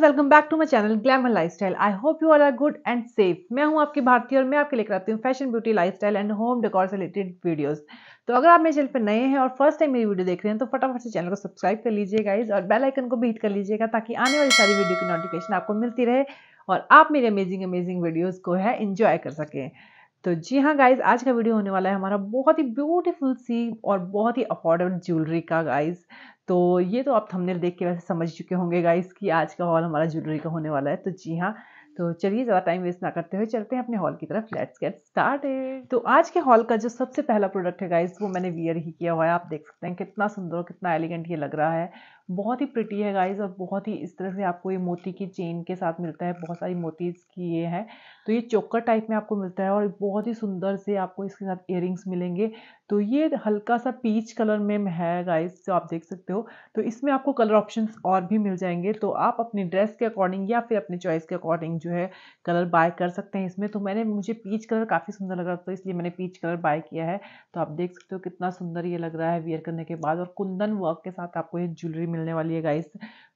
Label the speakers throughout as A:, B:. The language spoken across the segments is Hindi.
A: Welcome back to my channel glamour lifestyle I hope you all are good and safe मैं हूँ आपकी भारतीय और मैं आपके लेकर आती हूँ fashion beauty lifestyle and home decor से रिलेटेड वीडियोस तो अगर आप मेरे चैनल पर नए हैं और फ़र्स्ट टाइम मेरी वीडियो देख रहे हैं तो फटाफट से चैनल को सब्सक्राइब कर लीजिए गाइज़ और बेल आइकन को भी हिट कर लीजिएगा ताकि आने वाली सारी वीडियो की नोटिफिकेशन आपको मिलती रहे और आप मेरे अमेजिंग अमेजिंग वीडियोज़ को है इंजॉय कर सकें। तो जी हाँ गाइज़ आज का वीडियो होने वाला है हमारा बहुत ही ब्यूटीफुल सी और बहुत ही अफोर्डेबल ज्वेलरी का गाइज़ तो ये तो आप थंबनेल देख के वैसे समझ चुके होंगे गाइज़ कि आज का हॉल हमारा ज्वेलरी का होने वाला है. तो जी हाँ तो चलिए ज़्यादा टाइम वेस्ट ना करते हुए चलते हैं अपने हॉल की तरफ़. लेट्स गेट स्टार्टेड तो आज के हॉल का जो सबसे पहला प्रोडक्ट है गाइज़ वो मैंने वियर ही किया हुआ है. आप देख सकते हैं कितना सुंदर कितना एलिगेंट ये लग रहा है. बहुत ही प्रिटी है गाइज़ और बहुत ही इस तरह से आपको ये मोती की चेन के साथ मिलता है, बहुत सारी मोती की ये है। तो ये चोकर टाइप में आपको मिलता है और बहुत ही सुंदर से आपको इसके साथ इयर मिलेंगे। तो ये हल्का सा पीच कलर में है गाइस जो आप देख सकते हो। तो इसमें आपको कलर ऑप्शन और भी मिल जाएँगे। तो आप अपनी ड्रेस के अकॉर्डिंग या फिर अपने चॉइस के अकॉर्डिंग जो है कलर बाय कर सकते हैं इसमें। तो मैंने, मुझे पीच कलर काफ़ी सुंदर लग रहा था तो इसलिए मैंने पीच कलर बाय किया है। तो आप देख सकते हो कितना सुंदर ये लग रहा है वियर करने के बाद और कुंदन वर्क के साथ आपको ये ज्वेलरी मिलने वाली है गाइस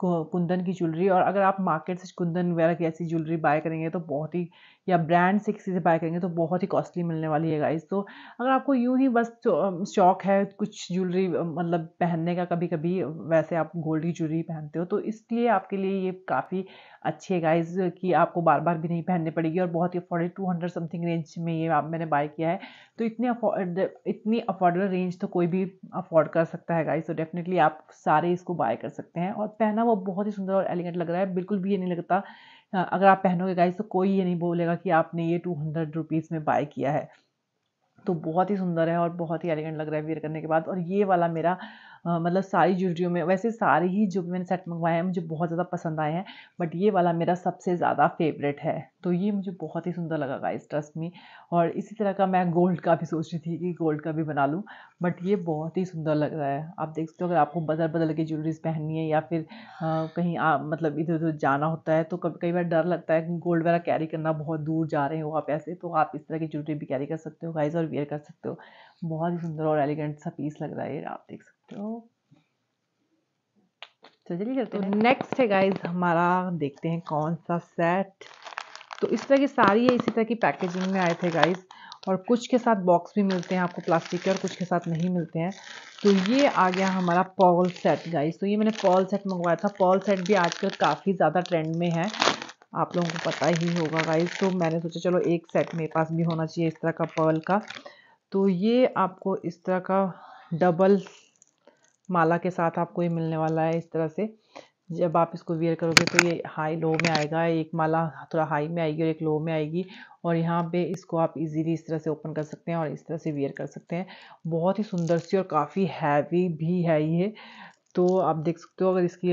A: कुंदन की ज्वेलरी और अगर आप मार्केट से कुंदन वगैरह की ऐसी ज्वेलरी बाय करेंगे तो बहुत ही या ब्रांड से किसी से बाय करेंगे तो बहुत ही कॉस्टली मिलने वाली है गाइस तो अगर आपको यूँ ही बस शौक है कुछ ज्वेलरी मतलब पहनने का कभी कभी वैसे आप गोल्ड की ज्वेलरी पहनते हो तो इसलिए आपके लिए ये काफ़ी अच्छी है गाइज़ कि आपको बार बार भी नहीं पहननी पड़ेगी और बहुत ही affordable two hundred something range में ये आप, मैंने बाय किया है। तो इतनी अफोर्ड इतनी अफोर्डेबल रेंज तो कोई भी अफोर्ड कर सकता है गाइज़ तो डेफिनेटली आप सारे इसको बाय कर सकते हैं और पहना वो बहुत ही सुंदर और एलिगेंट लग रहा है। बिल्कुल भी ये नहीं लगता अगर आप पहनोगे गाइज़ तो कोई ये नहीं बोलेगा कि आपने ये टू हंड्रेड रुपीज़ में बाय किया है। तो बहुत ही सुंदर है और बहुत ही एलिगेंट लग रहा है वेयर करने के बाद। और ये वाला मेरा मतलब सारी ज्वेलरियों में वैसे सारे ही जो मैंने सेट मंगवाए हैं मुझे बहुत ज़्यादा पसंद आए हैं बट ये वाला मेरा सबसे ज़्यादा फेवरेट है। तो ये मुझे बहुत ही सुंदर लगा गाइस ट्रस्ट में और इसी तरह का मैं गोल्ड का भी सोच रही थी कि गोल्ड का भी बना लूँ बट ये बहुत ही सुंदर लग रहा है। आप देख सकते हो अगर आपको बदल बदल के ज्वेलरीज पहननी है या फिर आ, कहीं आ, मतलब इधर उधर जाना होता है तो कभी कई बार डर लगता है गोल्ड वगैरह कैरी करना बहुत दूर जा रहे हो आप ऐसे तो आप इस तरह की ज्वेलरी भी कैरी कर सकते हो गाइज़ और वेयर कर सकते हो। बहुत ही सुंदर और एलिगेंट सा पीस लग रहा है आप देख सकते हो। तो चलिए चलते हैं। नेक्स्ट है गाइज़ हमारा देखते हैं कौन सा सेट तो इस तरह की सारी है इसी तरह की पैकेजिंग में आए थे गाइज़ और कुछ के साथ बॉक्स भी मिलते हैं आपको प्लास्टिक के और कुछ के साथ नहीं मिलते हैं। तो ये आ गया हमारा पॉल सेट गाइज़ तो ये मैंने पॉल सेट मंगवाया था। पॉल सेट भी आजकल काफ़ी ज़्यादा ट्रेंड में है। आप लोगों को पता ही होगा गाइज़ तो मैंने सोचा चलो एक सेट मेरे पास भी होना चाहिए इस तरह का पर्ल का। तो ये आपको इस तरह का डबल माला के साथ आपको ये मिलने वाला है इस तरह से। जब आप इसको वेयर करोगे तो ये हाई लो में आएगा, एक माला थोड़ा हाई में आएगी और एक लो में आएगी और यहाँ पे इसको आप इजीली इस तरह से ओपन कर सकते हैं और इस तरह से वेयर कर सकते हैं। बहुत ही सुंदर सी और काफ़ी हैवी भी है ये। तो आप देख सकते हो अगर इसकी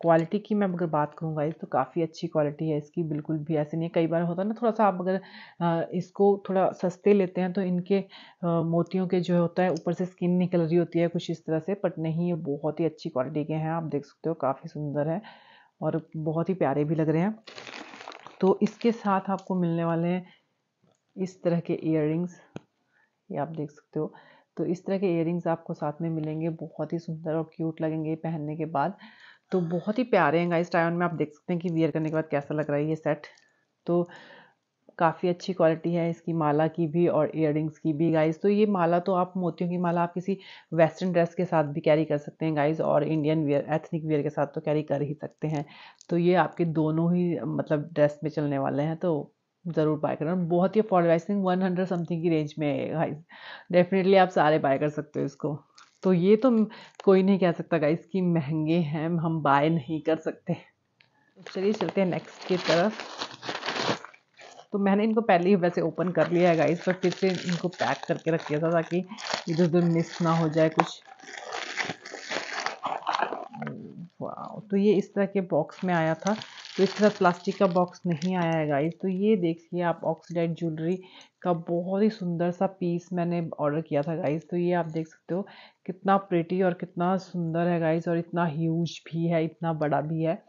A: क्वालिटी की मैं अगर बात करूँगा इस तो काफ़ी अच्छी क्वालिटी है इसकी, बिल्कुल भी ऐसे नहीं कई बार होता है ना, थोड़ा सा आप अगर इसको थोड़ा सस्ते लेते हैं तो इनके मोतियों के जो होता है, ऊपर से स्किन निकल रही होती है कुछ इस तरह से बट नहीं, ये बहुत ही अच्छी क्वालिटी के हैं, आप देख सकते हो, काफ़ी सुंदर है और बहुत ही प्यारे भी लग रहे हैं। तो इसके साथ आपको मिलने वाले हैं इस तरह के इयर ये आप देख सकते हो। तो इस तरह के इयर आपको साथ में मिलेंगे, बहुत ही सुंदर और क्यूट लगेंगे पहनने के बाद। तो बहुत ही प्यारे हैं गाइस टाइम में आप देख सकते हैं कि वियर करने के बाद कैसा लग रहा है ये सेट तो काफ़ी अच्छी क्वालिटी है इसकी माला की भी और इयर की भी गाइज़ तो ये माला तो आप मोतियों की माला आप किसी वेस्टर्न ड्रेस के साथ भी कैरी कर सकते हैं गाइज़ और इंडियन वियर एथनिक वियर के साथ तो कैरी कर ही सकते हैं। तो ये आपके दोनों ही मतलब ड्रेस में चलने वाले हैं तो ज़रूर बाय करना। बहुत ही affordable I think one hundred something की रेंज में है गाइज़ डेफिनेटली आप सारे बाय कर सकते हो इसको। तो ये तो कोई नहीं कह सकता गाइस कि महँगे हैं, हम बाय नहीं कर सकते। तो चलिए चलते हैं नेक्स्ट की तरफ़। तो मैंने इनको पहले ही वैसे ओपन कर लिया है गाइस पर फिर से इनको पैक करके रख दिया था ताकि इधर उधर मिस ना हो जाए कुछ। वाह तो ये इस तरह के बॉक्स में आया था। तो इस तरह प्लास्टिक का बॉक्स नहीं आया है गाइस तो ये देखिए आप ऑक्सीडाइड ज्वेलरी का बहुत ही सुंदर सा पीस मैंने ऑर्डर किया था गाइस तो ये आप देख सकते हो, कितना प्रेटी और कितना सुंदर है गाइस और इतना ह्यूज भी है, इतना बड़ा भी है।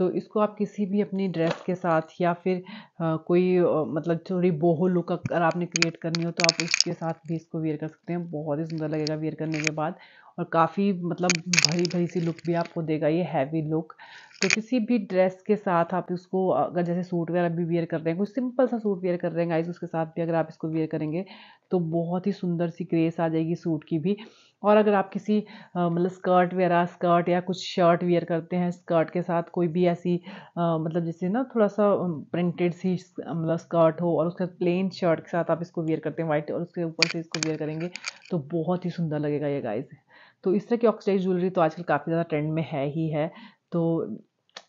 A: तो इसको आप किसी भी अपनी ड्रेस के साथ या फिर आ, कोई आ, मतलब थोड़ी बोहो लुक अगर आपने क्रिएट करनी हो तो आप उसके साथ भी इसको वेयर कर सकते हैं। बहुत ही सुंदर लगेगा वेयर करने के बाद और काफ़ी मतलब भरी भरी सी लुक भी आपको देगा ये हैवी लुक तो किसी भी ड्रेस के साथ आप इसको अगर जैसे सूट वगैरह भी वेयर कर रहे हैं कुछ सिंपल सा सूट वेयर कर रहे हैं गाइस उसके साथ भी अगर आप इसको वेयर करेंगे तो बहुत ही सुंदर सी ग्रेस आ जाएगी सूट की भी। और अगर आप किसी मतलब स्कर्ट वगैरह स्कर्ट या कुछ शर्ट वेयर करते हैं, स्कर्ट के साथ कोई भी ऐसी मतलब जैसे ना थोड़ा सा प्रिंटेड सी मतलब स्कर्ट हो और उसके साथ प्लेन शर्ट के साथ आप इसको वेयर करते हैं वाइट और उसके ऊपर से इसको वेयर करेंगे तो बहुत ही सुंदर लगेगा ये गाइस तो इस तरह की ऑक्सीडाइज ज्वेलरी तो आजकल काफ़ी ज़्यादा ट्रेंड में है ही है। तो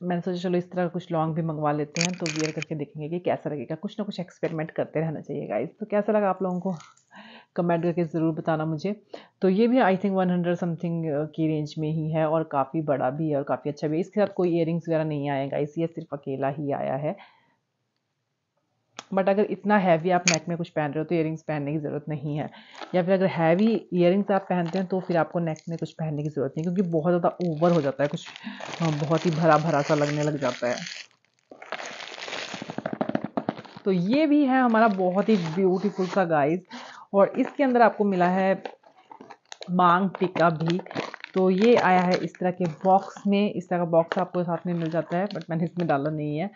A: मैंने सोचा चलो इस तरह कुछ लॉन्ग भी मंगवा लेते हैं तो वियर करके देखेंगे कि कैसा लगेगा। कुछ ना कुछ एक्सपेरिमेंट करते रहना चाहिए गाइस तो कैसा लगा आप लोगों को? कमेंट करके ज़रूर बताना मुझे। तो ये भी आई थिंक 100 समथिंग की रेंज में ही है और काफ़ी बड़ा भी है और काफ़ी अच्छा भी है। इसके साथ कोई इयर वगैरह नहीं आएगा इस ये सिर्फ़ अकेला ही आया है। बट अगर इतना हैवी आप नेक में कुछ पहन रहे हो तो इयर पहनने की ज़रूरत नहीं है। या फिर अगर हैवी इयर आप पहनते हैं तो फिर आपको नेक में कुछ पहनने की ज़रूरत नहीं क्योंकि बहुत ज़्यादा ओवर हो जाता है, कुछ बहुत ही भरा भरा सा लगने लग जाता है। तो ये भी है हमारा बहुत ही ब्यूटीफुल सा गाइस और इसके अंदर आपको मिला है मांग टिक्का भी। तो ये आया है इस तरह के बॉक्स में। इस तरह का बॉक्स आपको साथ में मिल जाता है बट मैंने इसमें डाला नहीं है।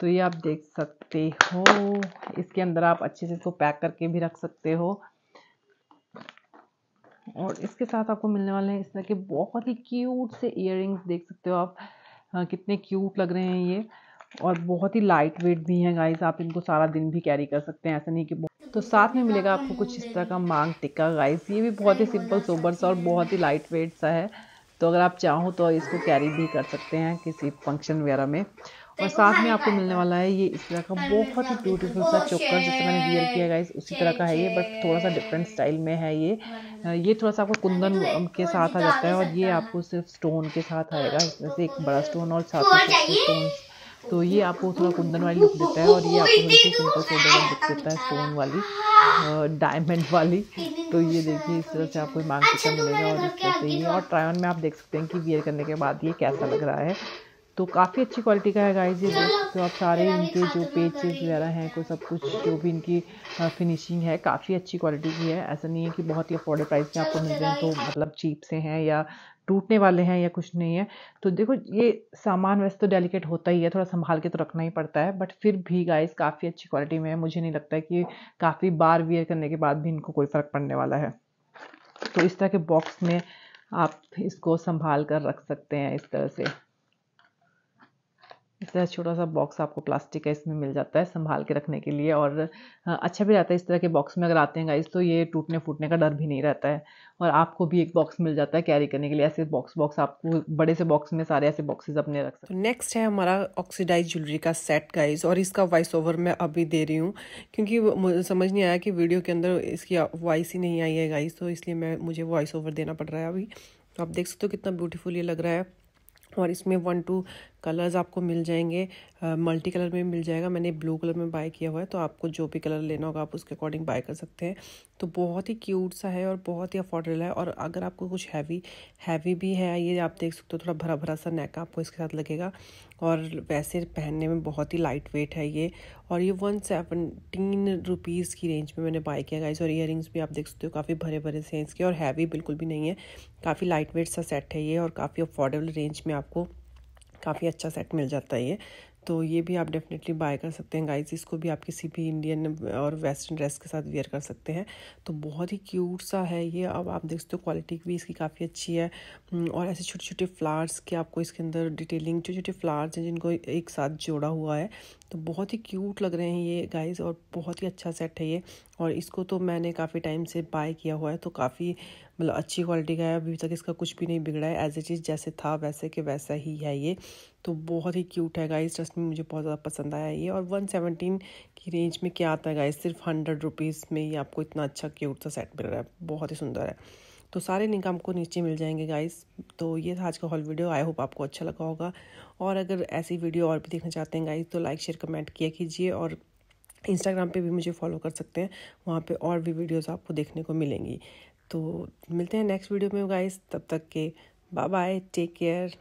A: तो ये आप देख सकते हो। इसके अंदर आप अच्छे से इसको पैक करके भी रख सकते हो। और इसके साथ आपको मिलने वाले हैं इस तरह के बहुत ही क्यूट से इयर देख सकते हो आप। हाँ, कितने क्यूट लग रहे हैं ये। और बहुत ही लाइट वेट भी हैं गाइस आप इनको सारा दिन भी कैरी कर सकते हैं। ऐसा नहीं कि तो साथ में मिलेगा आपको कुछ इस तरह का मांग, टिक्का गाइस ये भी बहुत ही सिंपल सोबर सा और बहुत ही लाइट वेट सा है। तो अगर आप चाहो तो इसको कैरी भी कर सकते हैं किसी फ़ंक्शन वगैरह में। और साथ में आपको मिलने वाला है ये इस तरह का बहुत ही ब्यूटीफुल सा चोकर जैसे मैंने वियर किया गाइस उसी तरह का है ये बट थोड़ा सा डिफरेंट स्टाइल में है ये। ये थोड़ा सा आपको कुंदन के साथ आ जाता है और ये आपको सिर्फ़ स्टोन के साथ आएगा, इसमें से एक बड़ा स्टोन और साथ में स्टोन तो ये आपको थोड़ा कुंदन वाली लुक देता है और ये आपको सिंपल सोडर लुक देता है स्टोन वाली डायमंड वाली। तो ये देखिए इस तरह से आपको मांग टिका मिलेगा और इस तरह से ये और ट्रायन में आप देख सकते हैं कि वियर करने के बाद ये कैसा लग रहा है। तो काफ़ी अच्छी क्वालिटी का है गाइस ये तो आप सारे इनके जो पेजेस वगैरह हैं को सब कुछ जो भी इनकी फिनिशिंग है काफ़ी अच्छी क्वालिटी की है। ऐसा नहीं है कि बहुत ही अफोर्डेबल प्राइस में आपको मिल हैं तो मतलब चीप से हैं या टूटने वाले हैं या कुछ नहीं है तो देखो ये सामान वैसे तो डेलिकेट होता ही है, थोड़ा संभाल के तो रखना ही पड़ता है बट फिर भी गाइस काफ़ी अच्छी क्वालिटी में है, मुझे नहीं लगता है कि काफ़ी बार वियर करने के बाद भी इनको कोई फ़र्क पड़ने वाला है। तो इस तरह के बॉक्स में आप इसको संभाल कर रख सकते हैं इस तरह से। इस तरह छोटा सा बॉक्स आपको प्लास्टिक का इसमें मिल जाता है संभाल के रखने के लिए और अच्छा भी रहता है इस तरह के बॉक्स में अगर आते हैं गाइस तो ये टूटने फूटने का डर भी नहीं रहता है। और आपको भी एक बॉक्स मिल जाता है कैरी करने के लिए ऐसे बॉक्स बॉक्स आपको बड़े से बॉक्स में सारे ऐसे बॉक्सेस अपने रख सकते
B: तो नेक्स्ट है हमारा ऑक्सीडाइज ज्वेलरी का सेट गाइज़ और इसका वॉइस ओवर मैं अभी दे रही हूँ क्योंकि मुझे समझ नहीं आया कि वीडियो के अंदर इसकी वॉइस ही नहीं आई है गाइज़ तो इसलिए मैं मुझे वॉइस ओवर देना पड़ रहा है अभी। तो आप देख सकते हो कितना ब्यूटीफुल ये लग रहा है। और इसमें वन टू कलर्स आपको मिल जाएँगे मल्टी कलर में मिल जाएगा। मैंने ब्लू कलर में बाय किया हुआ है तो आपको जो भी कलर लेना होगा आप उसके अकॉर्डिंग बाय कर सकते हैं। तो बहुत ही क्यूट सा है और बहुत ही अफोर्डेबल है और अगर आपको कुछ हैवी हैवी भी है, ये आप देख सकते हो, थोड़ा भरा भरा सा नेक आपको इसके साथ लगेगा। और वैसे पहनने में बहुत ही लाइट वेट है ये और ये वन सेवनटीन रुपीज़ की रेंज में मैंने बाय किया गाइस और इयर भी आप देख सकते हो, काफ़ी भरे भरे से हैं इसके और हैवी बिल्कुल भी नहीं है। काफ़ी लाइट वेट सा सेट है ये और काफ़ी अफोर्डेबल रेंज में आपको काफ़ी अच्छा सेट मिल जाता है ये। तो ये भी आप डेफिनेटली बाय कर सकते हैं। गाइस इसको भी आप किसी भी इंडियन और वेस्टर्न ड्रेस के साथ वेयर कर सकते हैं। तो बहुत ही क्यूट सा है ये। अब आप देख सकते हो क्वालिटी भी इसकी काफ़ी अच्छी है। हम्म, और ऐसे छोटे छोटे फ्लावर्स के आपको इसके अंदर डिटेलिंग छोटे छोटे फ्लावर्स हैं जिनको एक साथ जोड़ा हुआ है। तो बहुत ही क्यूट लग रहे हैं ये गाइस और बहुत ही अच्छा सेट है ये। और इसको तो मैंने काफ़ी टाइम से बाय किया हुआ है तो काफ़ी मतलब अच्छी क्वालिटी का है। अभी तक इसका कुछ भी नहीं बिगड़ा है। एज ए चीज़ जैसे था वैसे के वैसा ही है ये। तो बहुत ही क्यूट है गाइस ट्रस्ट में मुझे बहुत ज़्यादा पसंद आया ये। और वन सेवनटीन की रेंज में क्या आता है गाइस सिर्फ़ हंड्रेड रुपीज़ में ही आपको इतना अच्छा क्यूट सा सेट मिल रहा है। बहुत ही सुंदर है। तो सारे लिंक आपको नीचे मिल जाएँगे गाइस तो ये था आज का हॉल वीडियो आई होप आपको अच्छा लगा होगा. और अगर ऐसी वीडियो और भी देखना चाहते हैं गाइस तो लाइक शेयर कमेंट किया कीजिए और इंस्टाग्राम पे भी मुझे फॉलो कर सकते हैं. वहाँ पे और भी वीडियोस आपको देखने को मिलेंगी. तो मिलते हैं नेक्स्ट वीडियो में गाइस तब तक के बाय बाय टेक केयर